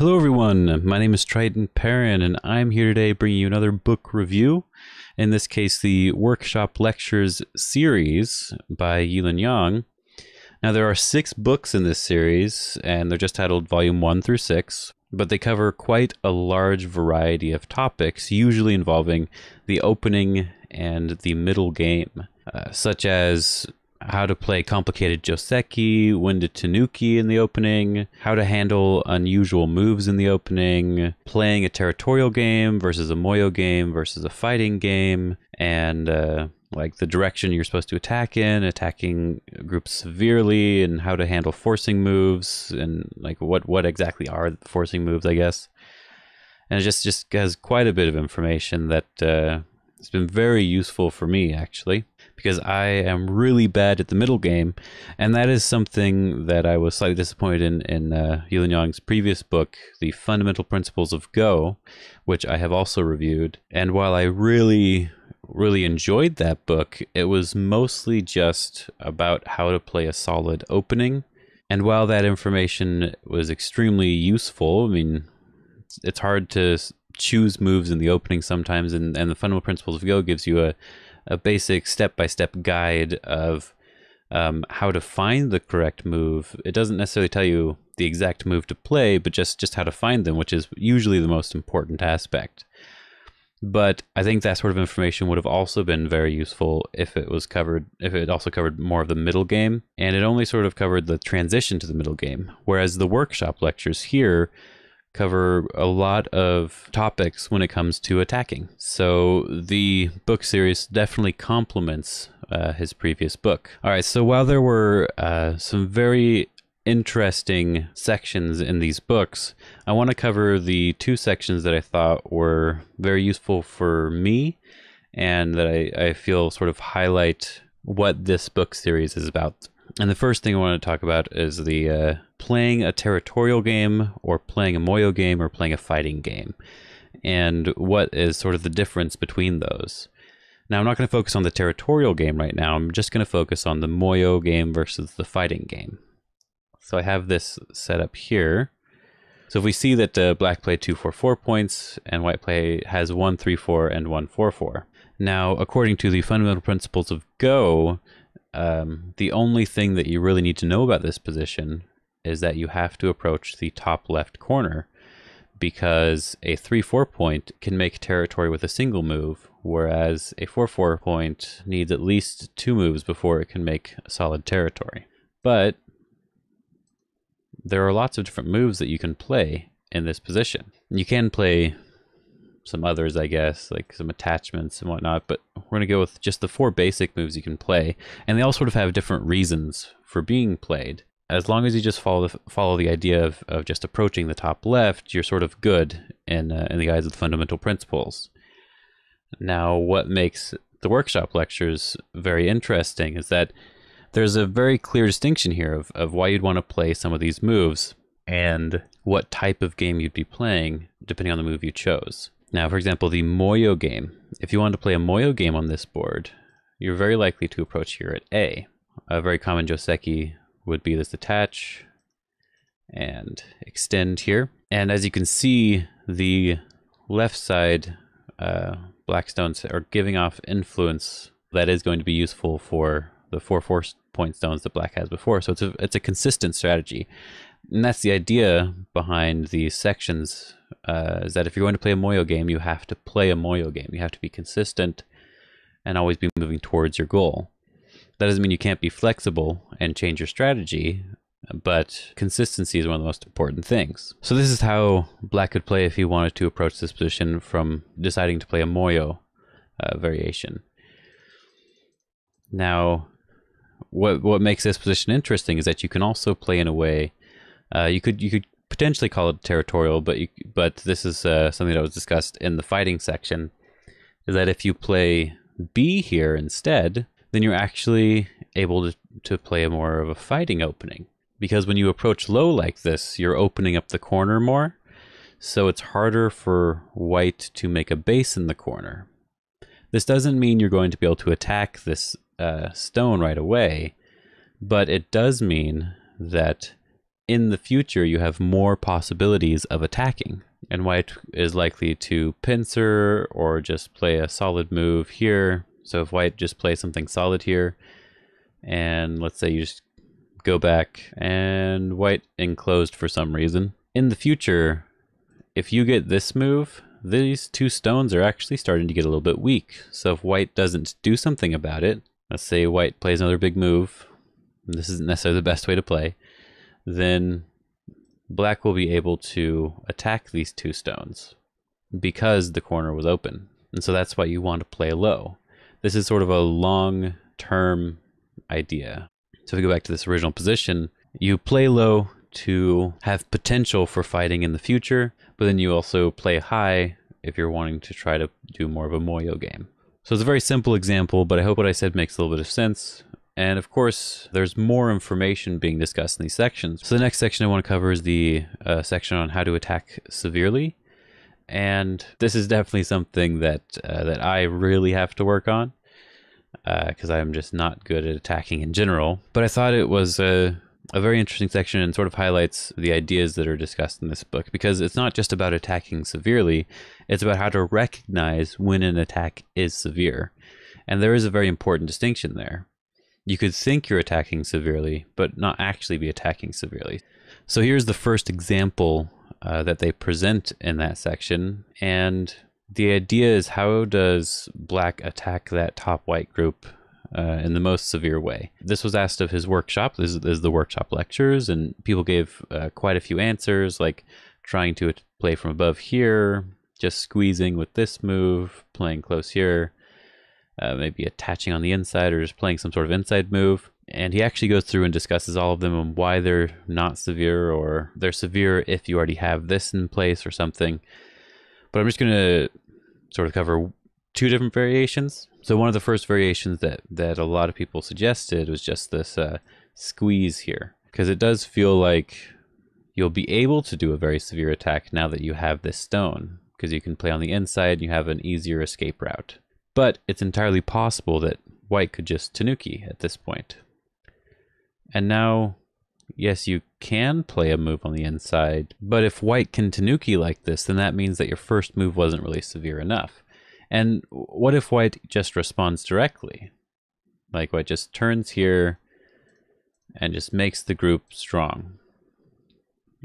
Hello, everyone. My name is Triton Perrin, and I'm here today bringing you another book review. In this case, the Workshop Lectures series by Yilun Yang. Now, there are six books in this series, and they're just titled Volume 1 through 6, but they cover quite a large variety of topics, usually involving the opening and the middle game, uh, such as how to play complicated Joseki, when to Tenuki in the opening, how to handle unusual moves in the opening, playing a territorial game versus a Moyo game versus a fighting game, and uh, like the direction you're supposed to attack in, attacking groups severely, and how to handle forcing moves, and like what what exactly are forcing moves, I guess. And it just just has quite a bit of information that uh, it's been very useful for me actually because I am really bad at the middle game, and that is something that I was slightly disappointed in in uh, Yilun Yang's previous book, The Fundamental Principles of Go, which I have also reviewed. And while I really really enjoyed that book, it was mostly just about how to play a solid opening. And while that information was extremely useful, I mean, it's hard to choose moves in the opening sometimes, and, and the fundamental principles of Go gives you a, a basic step by step guide of um, how to find the correct move. It doesn't necessarily tell you the exact move to play, but just, just how to find them, which is usually the most important aspect. But I think that sort of information would have also been very useful if it was covered, if it also covered more of the middle game, and it only sort of covered the transition to the middle game. Whereas the workshop lectures here cover a lot of topics when it comes to attacking. So the book series definitely complements uh, his previous book. All right, so while there were uh, some very interesting sections in these books, I want to cover the two sections that I thought were very useful for me and that I, I feel sort of highlight what this book series is about. And the first thing I want to talk about is the uh, playing a territorial game or playing a Moyo game or playing a fighting game, and what is sort of the difference between those. Now, I'm not going to focus on the territorial game right now. I'm just going to focus on the Moyo game versus the fighting game. So I have this set up here. So if we see that uh, black play 244 points and white play has 134 and 144. Now, according to the fundamental principles of Go, um, the only thing that you really need to know about this position is that you have to approach the top left corner because a 3-4 point can make territory with a single move, whereas a 4-4 point needs at least two moves before it can make solid territory. But there are lots of different moves that you can play in this position. You can play some others, I guess, like some attachments and whatnot, but we're going to go with just the four basic moves you can play, and they all sort of have different reasons for being played. As long as you just follow the, follow the idea of, of just approaching the top left, you're sort of good in, uh, in the eyes of the fundamental principles. Now, what makes the workshop lectures very interesting is that there's a very clear distinction here of, of why you'd want to play some of these moves and what type of game you'd be playing depending on the move you chose. Now, for example, the Moyo game. If you want to play a Moyo game on this board, you're very likely to approach here at A. A very common Joseki would be this attach and extend here. And as you can see, the left side uh, black stones are giving off influence that is going to be useful for the four four point stones that black has before. So it's a it's a consistent strategy, and that's the idea behind these sections uh, is that if you're going to play a Moyo game, you have to play a Moyo game. You have to be consistent and always be moving towards your goal. That doesn't mean you can't be flexible and change your strategy, but consistency is one of the most important things. So this is how Black could play if he wanted to approach this position from deciding to play a Moyo uh, variation. Now, what what makes this position interesting is that you can also play in a way. Uh, you could you could potentially call it territorial, but you, but this is uh, something that was discussed in the fighting section. Is that if you play B here instead, then you're actually able to, to play a more of a fighting opening. Because when you approach low like this, you're opening up the corner more. So it's harder for white to make a base in the corner. This doesn't mean you're going to be able to attack this uh, stone right away, but it does mean that in the future you have more possibilities of attacking. And white is likely to pincer or just play a solid move here. So if white just plays something solid here, and let's say you just go back and white enclosed for some reason. In the future, if you get this move, these two stones are actually starting to get a little bit weak. So if white doesn't do something about it, let's say white plays another big move, this isn't necessarily the best way to play, then black will be able to attack these two stones because the corner was open. And so that's why you want to play low. This is sort of a long term idea. So if we go back to this original position, you play low to have potential for fighting in the future, but then you also play high if you're wanting to try to do more of a Moyo game. So it's a very simple example, but I hope what I said makes a little bit of sense. And of course, there's more information being discussed in these sections. So the next section I want to cover is the uh, section on how to attack severely. And this is definitely something that uh, that I really have to work on because uh, I'm just not good at attacking in general. But I thought it was a, a very interesting section and sort of highlights the ideas that are discussed in this book because it's not just about attacking severely, it's about how to recognize when an attack is severe. And there is a very important distinction there. You could think you're attacking severely, but not actually be attacking severely. So here's the first example uh, that they present in that section. And the idea is how does black attack that top white group uh, in the most severe way. This was asked of his workshop. This is, the workshop lectures, and people gave uh, quite a few answers, like trying to play from above here, just squeezing with this move, playing close here, uh, maybe attaching on the inside, or just playing some sort of inside move. And he actually goes through and discusses all of them and why they're not severe, or they're severe if you already have this in place or something. But I'm just going to sort of cover two different variations. So one of the first variations that that a lot of people suggested was just this uh, squeeze here, because it does feel like you'll be able to do a very severe attack now that you have this stone, because you can play on the inside and you have an easier escape route. But it's entirely possible that white could just Tenuki at this point. And now, yes, you can play a move on the inside, but if white can Tenuki like this, then that means that your first move wasn't really severe enough. And what if white just responds directly? Like white just turns here and just makes the group strong.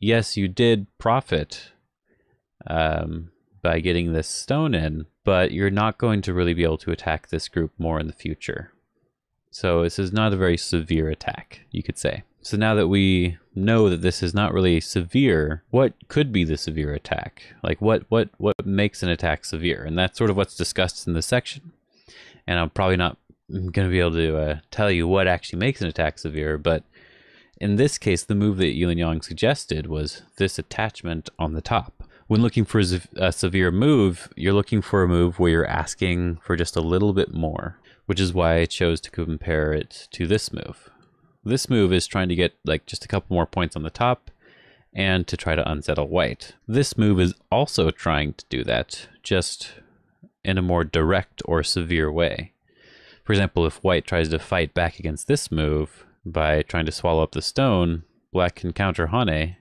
Yes, you did profit um, by getting this stone in, but you're not going to really be able to attack this group more in the future. So this is not a very severe attack, you could say. So now that we know that this is not really severe, what could be the severe attack? Like what what what makes an attack severe? And that's sort of what's discussed in this section. And I'm probably not going to be able to uh, tell you what actually makes an attack severe, but in this case, the move that Yilun Yang suggested was this attachment on the top. When looking for a severe move, you're looking for a move where you're asking for just a little bit more, which is why I chose to compare it to this move. This move is trying to get like just a couple more points on the top and to try to unsettle white. This move is also trying to do that, just in a more direct or severe way. For example, if white tries to fight back against this move by trying to swallow up the stone, black can counter Hane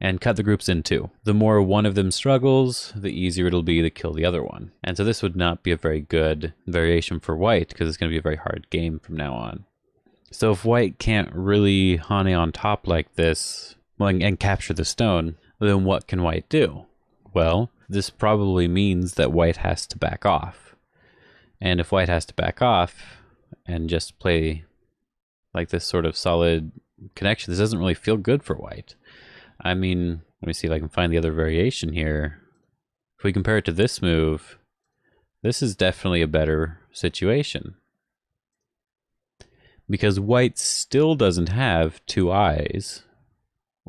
and cut the groups in two. The more one of them struggles, the easier it'll be to kill the other one. And so this would not be a very good variation for white because it's going to be a very hard game from now on. So if white can't really Hane on top like this and capture the stone, then what can white do? Well, this probably means that white has to back off. And if white has to back off and just play like this sort of solid connection, this doesn't really feel good for white. I mean, let me see if I can find the other variation here. If we compare it to this move, this is definitely a better situation because white still doesn't have two eyes.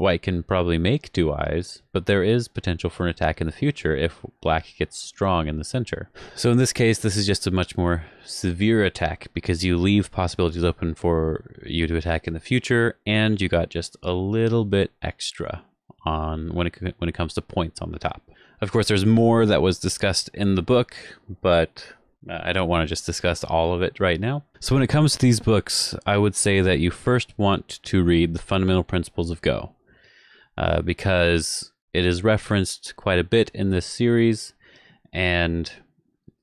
White can probably make two eyes, but there is potential for an attack in the future if black gets strong in the center. So in this case, this is just a much more severe attack because you leave possibilities open for you to attack in the future, and you got just a little bit extra on when it when it comes to points on the top. Of course, there's more that was discussed in the book, but Uh, I don't want to just discuss all of it right now. So, when it comes to these books, I would say that you first want to read The Fundamental Principles of Go uh, because it is referenced quite a bit in this series and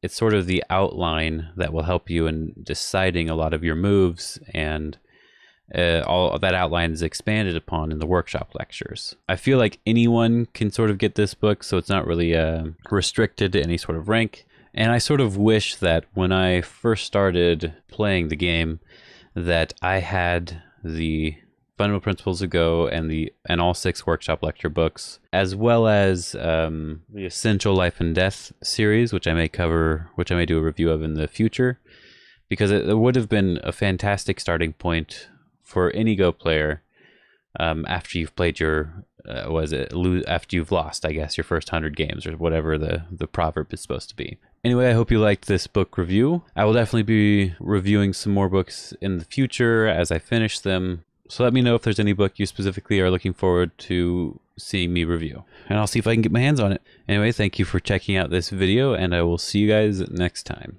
it's sort of the outline that will help you in deciding a lot of your moves and uh, all of that outline is expanded upon in the workshop lectures. I feel like anyone can sort of get this book, so it's not really uh, restricted to any sort of rank. And I sort of wish that when I first started playing the game, that I had the Fundamental Principles of Go and the and all six workshop lecture books, as well as um, the Essential Life and Death series, which I may cover, which I may do a review of in the future, because it, it would have been a fantastic starting point for any Go player um, after you've played your uh, was it lo- after you've lost, I guess, your first hundred games or whatever the the proverb is supposed to be. Anyway, I hope you liked this book review. I will definitely be reviewing some more books in the future as I finish them. So let me know if there's any book you specifically are looking forward to seeing me review. And I'll see if I can get my hands on it. Anyway, thank you for checking out this video, and I will see you guys next time.